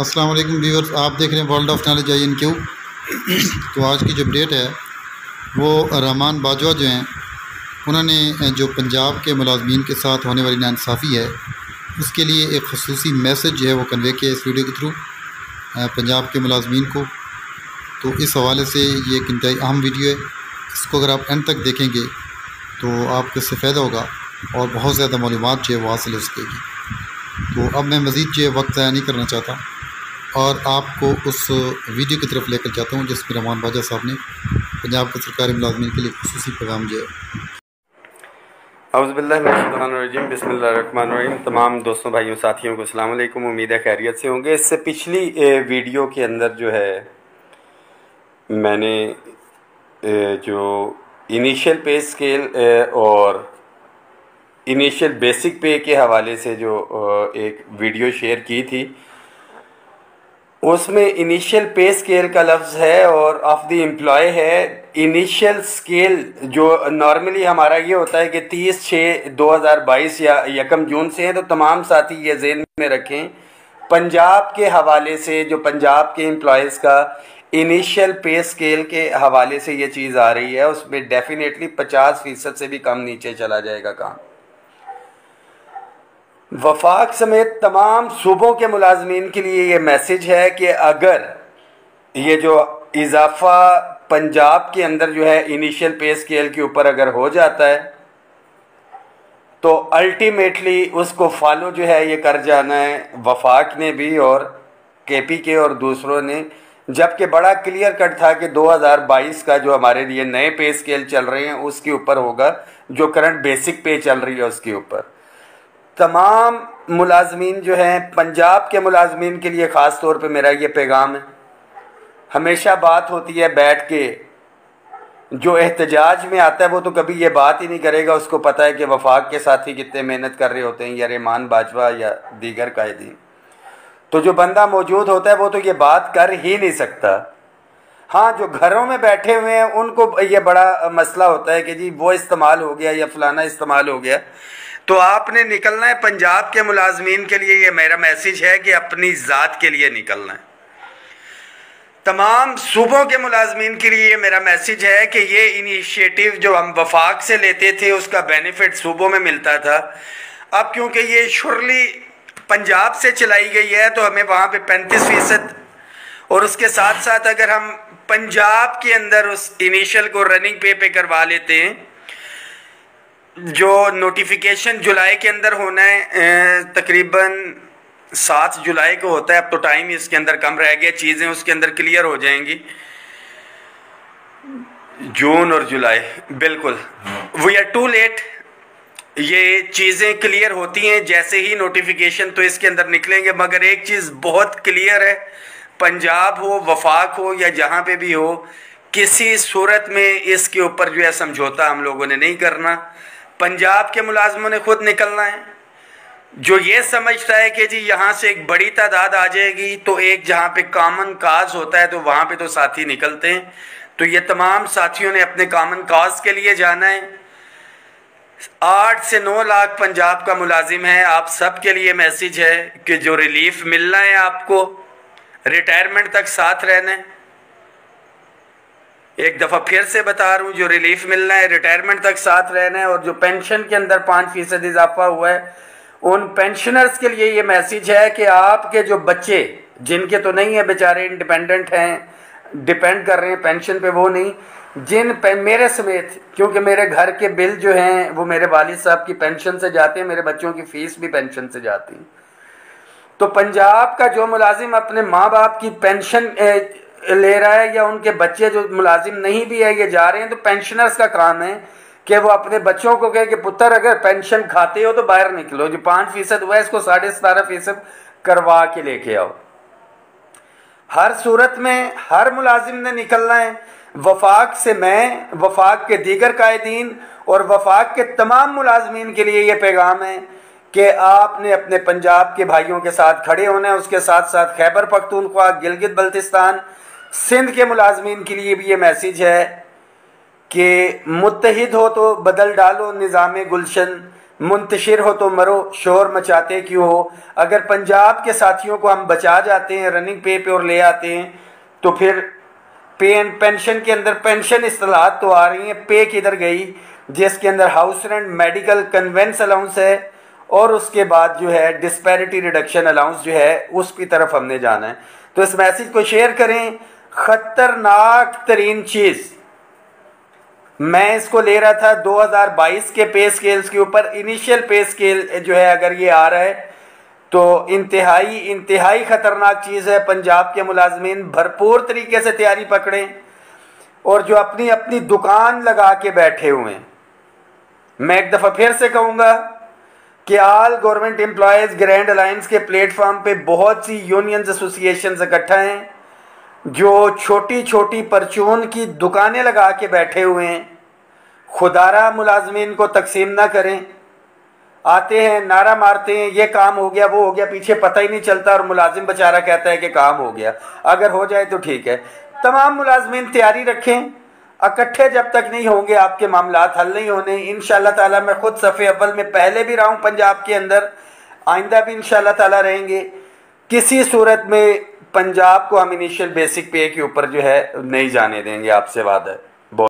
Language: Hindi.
अस्सलाम वालेकुम व्यूअर्स, आप देख रहे हैं world of knowledge I N Q. तो आज की जो अपडेट है, वो रहमान बाजवा जो हैं, उन्होंने जो पंजाब के मुलाजमीन के साथ होने वाली नाानसाफ़ी है, उसके लिए एक खसूसी मैसेज जो है वो कन्वे किया इस वीडियो के थ्रू पंजाब के मुलाजमीन को। तो इस हवाले से ये एक इंतई अहम वीडियो है, इसको अगर आप एंड तक देखेंगे तो आपको इससे फ़ायदा होगा और बहुत ज़्यादा मालूम जो है वो हासिल हो सकेगी। तो अब मैं मज़ीद जो है वक्त ज़ाया नहीं करना चाहता। और आपको उस वीडियो की तरफ़ लेकर जाता हूँ, जिसमें रहमान बाजा साहब ने पंजाब के सरकारी मुलाजमीन के लिए खसूसी पैगाम दिया। अवज़बिल्लिम बसमीम तमाम दोस्तों, भाइयों, साथियों को अलैक्म। उम्मीद है खैरियत से होंगे। इससे पिछली वीडियो के अंदर जो है, मैंने जो इनिशियल पे स्केल और इनिशियल बेसिक पे के हवाले से जो एक वीडियो शेयर की थी उसमें इनिशियल पे स्केल का लफ्ज़ है और ऑफ़ द एम्प्लॉय है। इनिशियल स्केल जो नॉर्मली हमारा ये होता है कि तीस छः दो हज़ार बाईस या यकम जून से है तो तमाम साथी ये जेन में रखें। पंजाब के हवाले से, जो पंजाब के एम्प्लॉयज़ का इनिशियल पे स्केल के हवाले से ये चीज़ आ रही है, उसमें डेफिनेटली पचास फ़ीसद से भी कम नीचे चला जाएगा काम। वफाक समेत तमाम सूबों के मुलाजमीन के लिए ये मैसेज है कि अगर ये जो इजाफा पंजाब के अंदर जो है इनिशियल पे स्केल के ऊपर अगर हो जाता है तो अल्टीमेटली उसको फॉलो जो है ये कर जाना है वफाक ने भी और के पी के और दूसरों ने। जबकि बड़ा क्लियर कट था कि 2022 का जो हमारे लिए नए पे स्केल चल रहे हैं, उसके ऊपर होगा जो करंट बेसिक पे चल रही है उसके ऊपर। तमाम मुलाजमीन जो हैं, पंजाब के मुलाजमीन के लिए ख़ास तौर पे मेरा ये पैगाम है। हमेशा बात होती है बैठ के। जो एहतजाज में आता है, वो तो कभी ये बात ही नहीं करेगा, उसको पता है कि वफाक के साथी कितने मेहनत कर रहे होते हैं, या रेमान बाजवा, या दीगर कायदीन तो जो बंदा मौजूद होता है, वो तो ये बात कर ही नहीं सकता। हाँ जो घरों में बैठे हुए हैं, उनको ये बड़ा मसला होता है कि जी, वो इस्तेमाल हो गया या फलाना इस्तेमाल हो गया। तो आपने निकलना है पंजाब के मुलाजमीन के लिए, ये मेरा मैसेज है कि अपनी ज़ात के लिए निकलना है। तमाम सूबों के मुलाजमीन के लिए मेरा मैसेज है कि ये इनिशिएटिव जो हम वफाक से लेते थे, उसका बेनिफिट सूबों में मिलता था। अब क्योंकि ये शुरली पंजाब से चलाई गई है तो हमें वहाँ पे पैंतीस फ़ीसद और उसके साथ साथ अगर हम पंजाब के अंदर उस इनिशियल को रनिंग पे पे करवा लेते हैं। जो नोटिफिकेशन जुलाई के अंदर होना है तकरीबन सात जुलाई को होता है। अब तो टाइम ही इसके अंदर कम रह गया, चीज़ें उसके अंदर क्लियर हो जाएँगी। जून और जुलाई, बिल्कुल। वी आर टू लेट ये चीज़ें क्लियर होती हैं, जैसे ही नोटिफिकेशन तो इसके अंदर निकलेंगे, मगर एक चीज़ बहुत क्लियर है। पंजाब हो, वफाक हो या जहाँ पे भी हो, किसी सूरत में इसके ऊपर जो है समझौता हम लोगों ने नहीं करना। पंजाब के मुलाजमों ने खुद निकलना है। जो ये समझता है कि जी यहाँ से एक बड़ी तादाद आ जाएगी तो एक जहाँ पे कामन काज होता है तो वहाँ पे तो साथी निकलते हैं। तो ये तमाम साथियों ने अपने कामन काज के लिए जाना है। आठ से नौ लाख पंजाब का मुलाजिम है। आप सब के लिए मैसेज है कि जो रिलीफ मिलना है आपको रिटायरमेंट तक साथ रहना। एक दफ़ा फिर से बता रहा हूँ, जो रिलीफ मिलना है रिटायरमेंट तक साथ रहना है और जो पेंशन के अंदर पाँच फ़ीसद इजाफा हुआ है, उन पेंशनर्स के लिए ये मैसेज है कि आपके जो बच्चे, जिनके तो नहीं है बेचारे इंडिपेंडेंट हैं डिपेंड कर रहे हैं पेंशन पे, वो नहीं। जिन मेरे समेत, क्योंकि मेरे घर के बिल जो हैं, वो मेरे वालिद साहब की पेंशन से जाते हैं, मेरे बच्चों की फ़ीस भी पेंशन से जाती है। तो पंजाब का जो मुलाजिम अपने माँ बाप की पेंशन ले रहा है या उनके बच्चे जो मुलाजिम नहीं भी है, ये जा रहे हैं तो पेंशनर्स का काम है कि वो अपने बच्चों को कहे कि, पुत्र, अगर पेंशन खाते हो तो बाहर निकलो, जो पाँच फ़ीसद हुआ है, इसको साढ़े सतारह फ़ीसद करवा के लेके आओ। हर सूरत में हर मुलाजिम ने निकलना है। वफाक से मैं, वफाक के दीगर कायदीन और वफाक के तमाम मुलाजमीन के लिए ये पैगाम है कि आपने अपने पंजाब के भाइयों के साथ खड़े होना है, उसके साथ साथ खैबर पख्तूनख्वा, गिलगित बल्तिस्तान, सिंध के मुलाजमीन के लिए भी ये मैसेज है कि मुतहद हो तो बदल डालो निज़ाम गुलशन, मुंतशिर हो तो मरो, शोर मचाते क्यों हो? अगर पंजाब के साथियों को हम बचा जाते हैं रनिंग पे पे और ले आते हैं तो फिर पे एंड पेंशन के अंदर पेंशन असलाहत तो आ रही हैं पे किधर गई? जिसके अंदर house rent medical conveyance allowance है और उसके बाद जो है डिस्पैरिटी रिडक्शन अलाउंस जो है उसकी तरफ़ हमने जाना है। तो इस मैसेज को शेयर करें। खतरनाक तरीन चीज़। मैं इसको ले रहा था 2022 के पे स्केल्स के ऊपर। इनिशियल पे स्केल जो है, अगर ये आ रहा है तो इंतहाई इंतहाई ख़तरनाक चीज़ है। पंजाब के मुलाजमीन भरपूर तरीके से तैयारी पकड़ें और जो अपनी अपनी दुकान लगा के बैठे हुए हैं। मैं एक दफ़ा फिर से कहूँगा कि all government employees grand alliance के प्लेटफॉर्म पे बहुत सी यूनियंस एसोसिएशन इकट्ठा हैं, जो छोटी छोटी परचून की दुकानें लगा के बैठे हुए हैं। खुदारा मुलाजमीन को तकसीम ना करें। आते हैं, नारा मारते हैं, ये काम हो गया, वो हो गया, पीछे पता ही नहीं चलता और मुलाजिम बेचारा कहता है कि काम हो गया। अगर हो जाए तो ठीक है। तमाम मुलाजमीन तैयारी रखें। इकट्ठे जब तक नहीं होंगे, आपके मामला हल नहीं होने। इन ताला मैं खुद सफ़े अव्वल में पहले भी रहा हूँ पंजाब के अंदर। आइंदा भी इन ताला रहेंगे। किसी सूरत में पंजाब को हम इनिशियल बेसिक पे के ऊपर जो है नहीं जाने देंगे, आपसे वादा